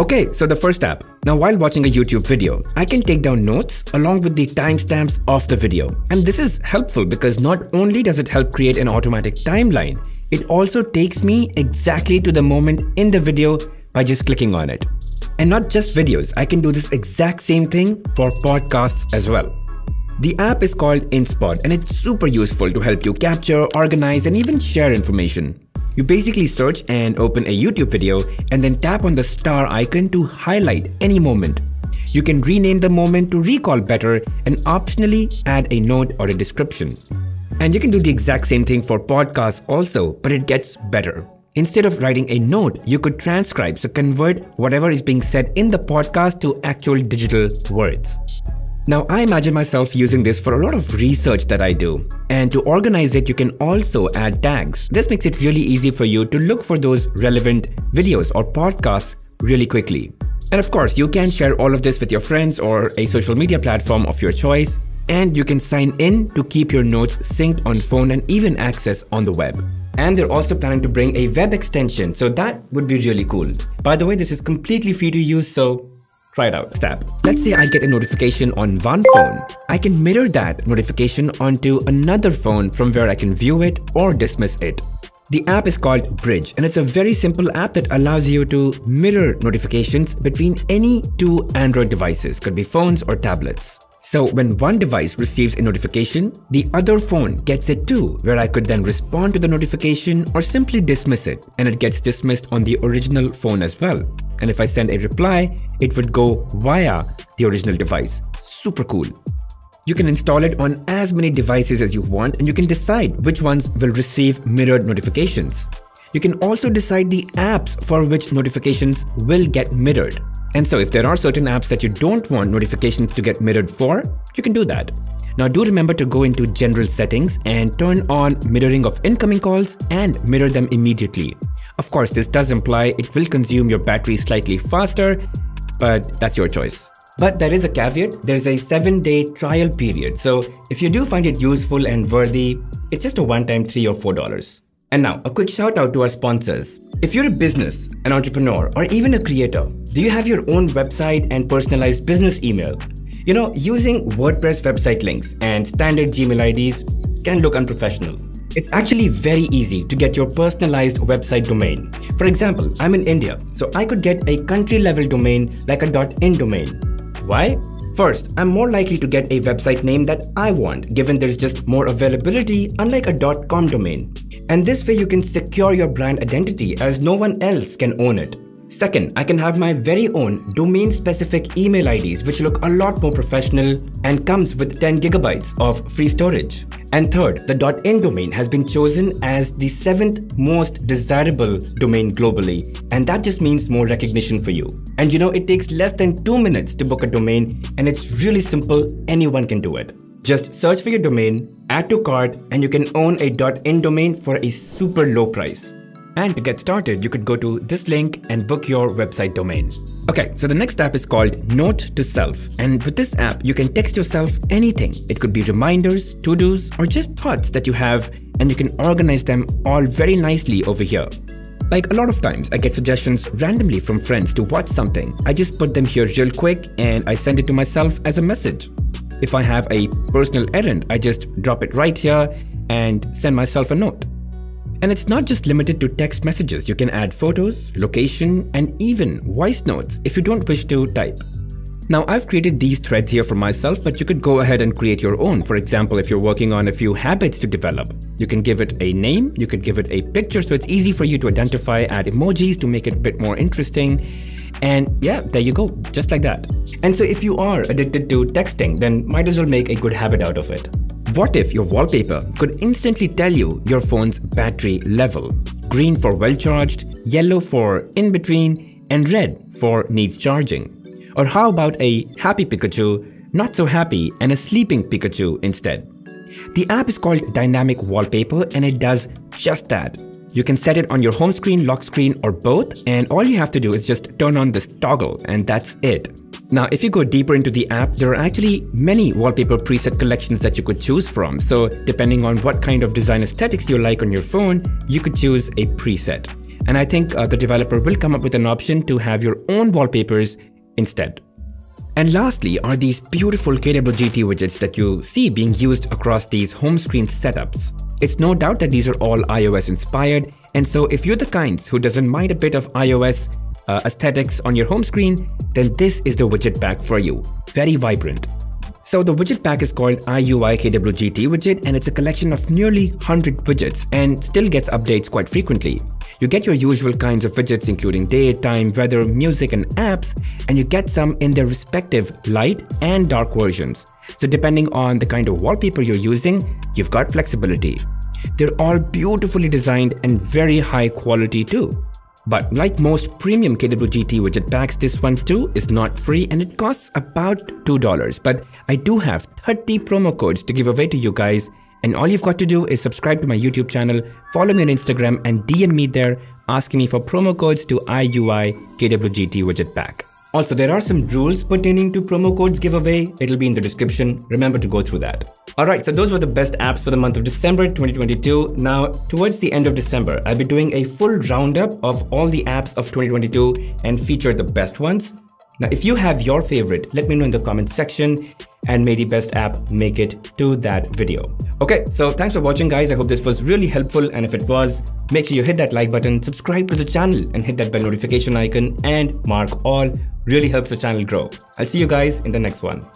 Okay, so the first app. Now while watching a YouTube video, I can take down notes along with the timestamps of the video. And this is helpful because not only does it help create an automatic timeline, it also takes me exactly to the moment in the video by just clicking on it. And not just videos, I can do this exact same thing for podcasts as well. The app is called Inspod and it's super useful to help you capture, organize and even share information. You basically search and open a YouTube video and then tap on the star icon to highlight any moment. You can rename the moment to recall better and optionally add a note or a description. And you can do the exact same thing for podcasts also, but it gets better. Instead of writing a note, you could transcribe, so convert whatever is being said in the podcast to actual digital words. Now, I imagine myself using this for a lot of research that I do. And to organize it, you can also add tags. This makes it really easy for you to look for those relevant videos or podcasts really quickly. And of course, you can share all of this with your friends or a social media platform of your choice. And you can sign in to keep your notes synced on phone and even access on the web. And they're also planning to bring a web extension, so that would be really cool. By the way, this is completely free to use, so Try it out. Step. Let's say I get a notification on one phone. I can mirror that notification onto another phone from where I can view it or dismiss it. The app is called Bridge and it's a very simple app that allows you to mirror notifications between any two Android devices, could be phones or tablets. So when one device receives a notification, the other phone gets it too, where I could then respond to the notification or simply dismiss it, and it gets dismissed on the original phone as well. And if I send a reply, it would go via the original device. Super cool. You can install it on as many devices as you want and you can decide which ones will receive mirrored notifications. You can also decide the apps for which notifications will get mirrored. And so if there are certain apps that you don't want notifications to get mirrored for, you can do that. Now do remember to go into general settings and turn on mirroring of incoming calls and mirror them immediately. Of course, this does imply it will consume your battery slightly faster, but that's your choice. But there is a caveat, there is a 7 day trial period. So if you do find it useful and worthy, it's just a one time 3 or $4. And now, a quick shout out to our sponsors. If you're a business, an entrepreneur, or even a creator, do you have your own website and personalized business email? You know, using WordPress website links and standard Gmail IDs can look unprofessional. It's actually very easy to get your personalized website domain. For example, I'm in India, so I could get a country level domain like a .in domain. Why? First, I'm more likely to get a website name that I want given there's just more availability unlike a .com domain. And this way you can secure your brand identity as no one else can own it. Second, I can have my very own domain-specific email IDs which look a lot more professional and comes with 10 gigabytes of free storage. And third, the .in domain has been chosen as the seventh most desirable domain globally. And that just means more recognition for you. And you know, it takes less than two minutes to book a domain and it's really simple, anyone can do it. Just search for your domain, add to cart, and you can own a .in domain for a super low price. And to get started, you could go to this link and book your website domain. Okay, so the next app is called Note to Self. And with this app, you can text yourself anything. It could be reminders, to-dos, or just thoughts that you have, and you can organize them all very nicely over here. Like a lot of times, I get suggestions randomly from friends to watch something. I just put them here real quick and I send it to myself as a message. If I have a personal errand, I just drop it right here and send myself a note. And it's not just limited to text messages, you can add photos, location, and even voice notes if you don't wish to type. Now I've created these threads here for myself, but you could go ahead and create your own. For example, if you're working on a few habits to develop, you can give it a name, you could give it a picture so it's easy for you to identify, add emojis to make it a bit more interesting, and yeah, there you go, just like that. And so if you are addicted to texting, then might as well make a good habit out of it. What if your wallpaper could instantly tell you your phone's battery level? Green for well charged, yellow for in between, and red for needs charging. Or how about a happy Pikachu, not so happy, and a sleeping Pikachu instead? The app is called Dynamic Wallpaper and it does just that. You can set it on your home screen, lock screen, or both, and all you have to do is just turn on this toggle, and that's it. Now, if you go deeper into the app, there are actually many wallpaper preset collections that you could choose from. So depending on what kind of design aesthetics you like on your phone, you could choose a preset. And I think uh, the developer will come up with an option to have your own wallpapers instead. And lastly are these beautiful KWGT widgets that you see being used across these home screen setups. It's no doubt that these are all iOS inspired, and so if you're the kinds who doesn't mind a bit of iOS uh, aesthetics on your home screen, then this is the widget pack for you. Very vibrant. So the widget pack is called IUI KWGT widget and it's a collection of nearly 100 widgets and still gets updates quite frequently. You get your usual kinds of widgets including date, time, weather, music and apps and you get some in their respective light and dark versions. So depending on the kind of wallpaper you're using, you've got flexibility. They're all beautifully designed and very high quality too. But like most premium KWGT widget packs, this one too is not free and it costs about $2. But I do have 30 promo codes to give away to you guys and all you've got to do is subscribe to my YouTube channel, follow me on Instagram and DM me there asking me for promo codes to IUI KWGT widget pack. Also, there are some rules pertaining to promo codes giveaway. It'll be in the description. Remember to go through that. Alright, so those were the best apps for the month of December 2022. Now, towards the end of December, I'll be doing a full roundup of all the apps of 2022 and feature the best ones. Now, if you have your favorite, let me know in the comment section and may the best app make it to that video. Okay, so thanks for watching guys. I hope this was really helpful and if it was, make sure you hit that like button, subscribe to the channel and hit that bell notification icon and mark all really helps the channel grow. I'll see you guys in the next one.